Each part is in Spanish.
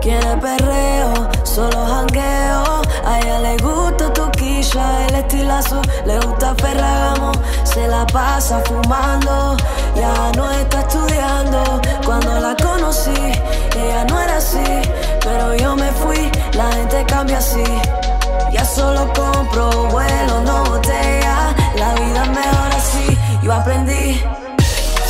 Quiere perreo, solo jangueo. A ella le gusta tu quilla, el estilazo. Le gusta Ferragamo, se la pasa fumando. La gente cambia así. Ya solo compro vuelo, no botella. La vida es mejor así, yo aprendí.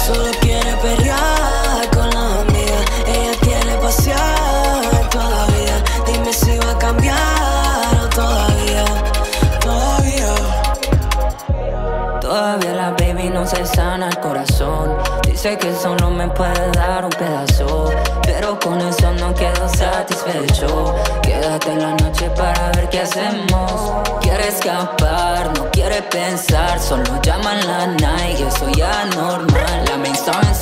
Solo quiere perrear con la amigas. Ella quiere pasear todavía. Dime si va a cambiar o todavía, todavía. Todavía la baby no se sana el corazón. Dice que solo me puede dar un pedazo. Pero con eso no quedo satisfecho. Quédate en la noche para ver qué hacemos. Quiere escapar, no quiere pensar. Solo llaman la night y eso ya normal. La main en